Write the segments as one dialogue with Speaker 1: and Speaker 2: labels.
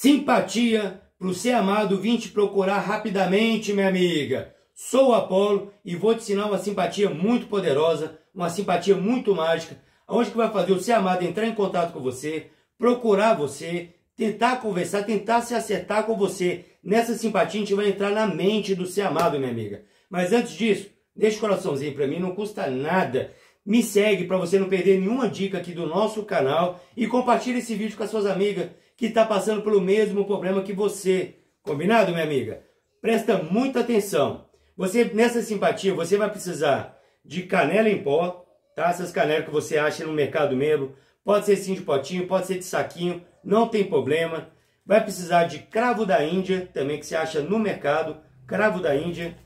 Speaker 1: Simpatia para o ser amado vir te procurar rapidamente, minha amiga. Sou o Apolo e vou te ensinar uma simpatia muito poderosa, uma simpatia muito mágica, onde que vai fazer o ser amado entrar em contato com você, procurar você, tentar conversar, tentar se acertar com você. Nessa simpatia a gente vai entrar na mente do ser amado, minha amiga. Mas antes disso, deixa o coraçãozinho para mim, não custa nada. Me segue para você não perder nenhuma dica aqui do nosso canal e compartilhe esse vídeo com as suas amigas que está passando pelo mesmo problema que você. Combinado, minha amiga? Presta muita atenção. Você nessa simpatia, você vai precisar de canela em pó, tá? Essas canelas que você acha no mercado mesmo. Pode ser sim de potinho, pode ser de saquinho, não tem problema. Vai precisar de cravo da Índia, também que você acha no mercado, cravo da Índia.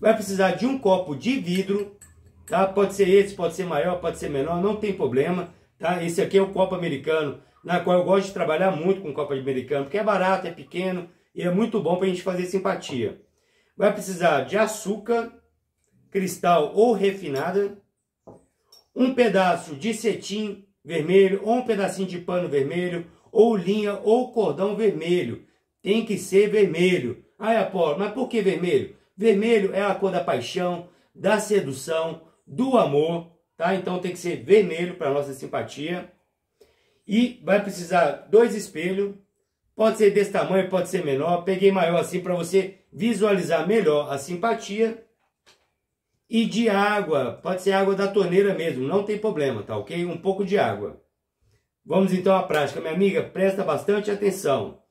Speaker 1: Vai precisar de um copo de vidro, tá? Pode ser esse, pode ser maior, pode ser menor, não tem problema, tá? Esse aqui é o copo americano, na qual eu gosto de trabalhar muito com copo americano, porque é barato, é pequeno e é muito bom para a gente fazer simpatia. Vai precisar de açúcar, cristal ou refinada, um pedaço de cetim vermelho ou um pedacinho de pano vermelho, ou linha ou cordão vermelho. Tem que ser vermelho. Ai, Apolo, mas por que vermelho? Vermelho é a cor da paixão, da sedução, do amor, tá? Então tem que ser vermelho para nossa simpatia. E vai precisar dois espelhos, Pode ser desse tamanho, pode ser menor. Peguei maior assim para você visualizar melhor a simpatia. E de água, pode ser água da torneira mesmo, não tem problema, tá ok? Um pouco de água. Vamos então à prática, minha amiga, presta bastante atenção.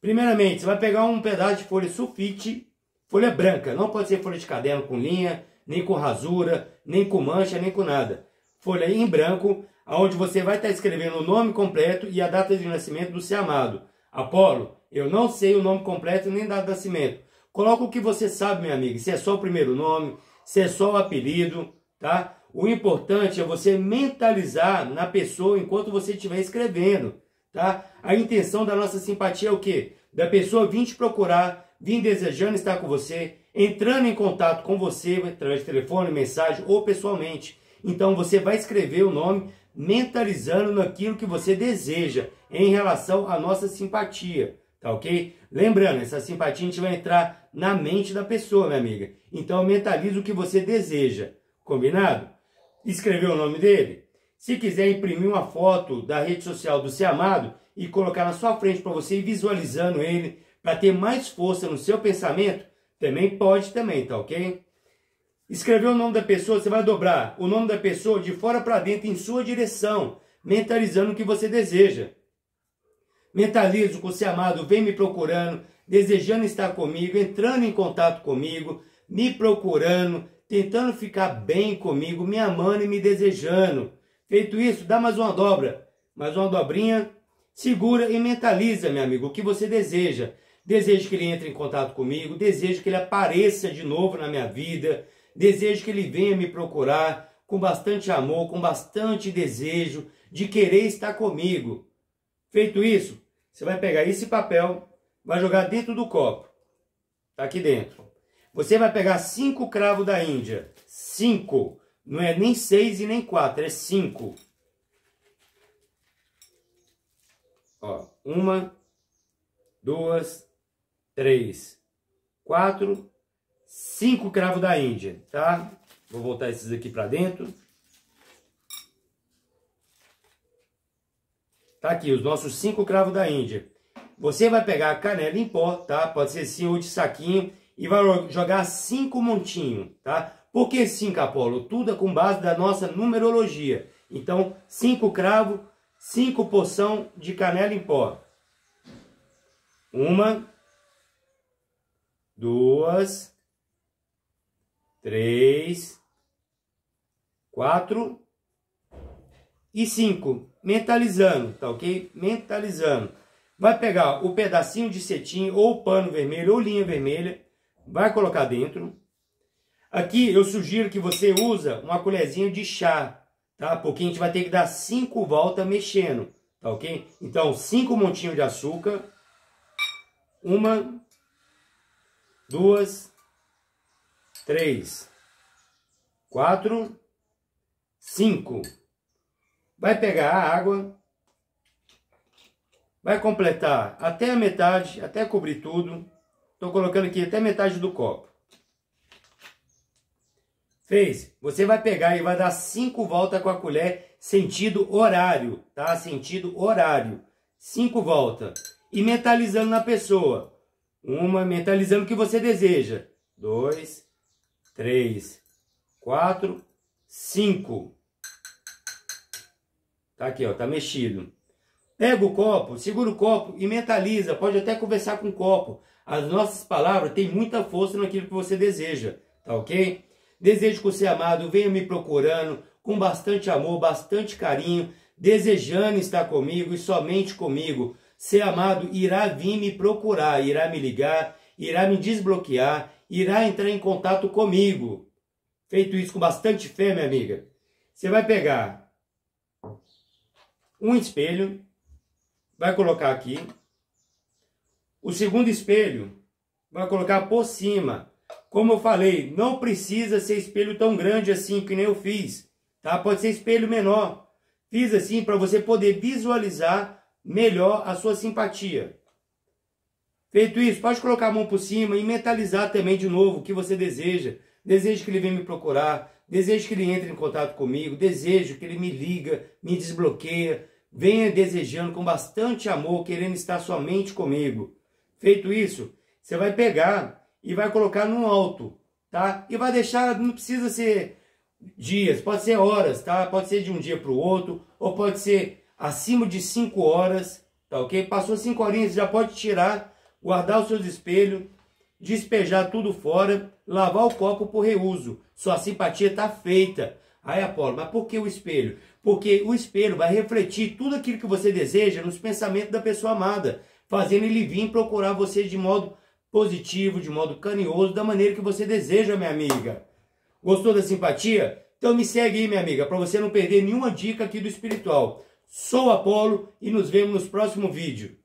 Speaker 1: Primeiramente, você vai pegar um pedaço de folha sulfite, folha branca, não pode ser folha de caderno com linha, nem com rasura, nem com mancha, nem com nada. Folha em branco, onde você vai estar escrevendo o nome completo e a data de nascimento do seu amado. Apolo, eu não sei o nome completo nem data de nascimento. Coloca o que você sabe, minha amiga. Se é só o primeiro nome, se é só o apelido, tá? O importante é você mentalizar na pessoa enquanto você estiver escrevendo, tá? A intenção da nossa simpatia é o quê? Da pessoa vir te procurar, vir desejando estar com você, entrando em contato com você através de telefone, mensagem ou pessoalmente. Então você vai escrever o nome mentalizando naquilo que você deseja em relação à nossa simpatia, tá ok? Lembrando, essa simpatia a gente vai entrar na mente da pessoa, minha amiga. Então mentalize o que você deseja, combinado? Escreveu o nome dele? Se quiser imprimir uma foto da rede social do seu amado e colocar na sua frente para você ir visualizando ele, para ter mais força no seu pensamento, também pode também, tá ok? Escreveu o nome da pessoa, você vai dobrar o nome da pessoa de fora para dentro em sua direção, mentalizando o que você deseja. Mentalizo com seu amado, vem me procurando, desejando estar comigo, entrando em contato comigo, me procurando, tentando ficar bem comigo, me amando e me desejando. Feito isso, dá mais uma dobra, mais uma dobrinha, segura e mentaliza, meu amigo, o que você deseja. Desejo que ele entre em contato comigo, desejo que ele apareça de novo na minha vida, Desejo que ele venha me procurar com bastante amor, com bastante desejo de querer estar comigo. Feito isso, você vai pegar esse papel, vai jogar dentro do copo. Tá aqui dentro. Você vai pegar cinco cravos da Índia. Cinco. Não é nem seis e nem quatro, é cinco. Ó, uma, duas, três, quatro, cinco cravos da Índia, tá? Vou voltar esses aqui para dentro. Tá aqui, os nossos cinco cravos da Índia. Você vai pegar a canela em pó, tá? Pode ser sim ou de saquinho. E vai jogar cinco montinhos, tá? Por que cinco, Apolo? Tudo é com base da nossa numerologia. Então, cinco cravos, cinco porção de canela em pó. Uma, duas, três, quatro e cinco. Mentalizando, tá ok? Mentalizando. Vai pegar o pedacinho de cetim ou pano vermelho ou linha vermelha, vai colocar dentro. Aqui eu sugiro que você usa uma colherzinha de chá, tá? Porque a gente vai ter que dar cinco voltas mexendo, tá ok? Então, cinco montinhos de açúcar. Uma, duas, três, quatro, cinco. Vai pegar a água, vai completar até a metade, até cobrir tudo. Estou colocando aqui até metade do copo. Fez? Você vai pegar e vai dar cinco voltas com a colher, sentido horário, tá? Sentido horário. Cinco voltas. E mentalizando na pessoa. Uma, mentalizando o que você deseja. Dois, três, quatro, cinco. Tá aqui, ó, tá mexido. Pega o copo, segura o copo e mentaliza. Pode até conversar com o copo. As nossas palavras têm muita força naquilo que você deseja, tá ok? Desejo que seu amado venha me procurando com bastante amor, bastante carinho, desejando estar comigo e somente comigo. Ser amado irá vir me procurar, irá me ligar, irá me desbloquear, irá entrar em contato comigo. Feito isso com bastante fé, minha amiga, você vai pegar um espelho, vai colocar aqui. O segundo espelho vai colocar por cima como eu falei, não precisa ser espelho tão grande assim que nem eu fiz, tá? Pode ser espelho menor. Fiz assim para você poder visualizar melhor a sua simpatia. Feito isso, pode colocar a mão por cima e mentalizar também de novo o que você deseja. Desejo que ele venha me procurar, desejo que ele entre em contato comigo, desejo que ele me liga, me desbloqueia, venha desejando com bastante amor, querendo estar somente comigo. Feito isso, você vai pegar e vai colocar no alto, tá? E vai deixar, não precisa ser dias, pode ser horas, tá? Pode ser de um dia para o outro, ou pode ser acima de 5 horas, tá ok? Passou 5 horinhas, já pode tirar, guardar os seus espelhos, despejar tudo fora, lavar o copo por reuso. Sua simpatia está feita. Aí, Apolo, mas por que o espelho? Porque o espelho vai refletir tudo aquilo que você deseja nos pensamentos da pessoa amada, fazendo ele vir procurar você de modo positivo, de modo carinhoso, da maneira que você deseja, minha amiga. Gostou da simpatia? Então me segue aí, minha amiga, para você não perder nenhuma dica aqui do espiritual. Sou Apolo e nos vemos no próximo vídeo.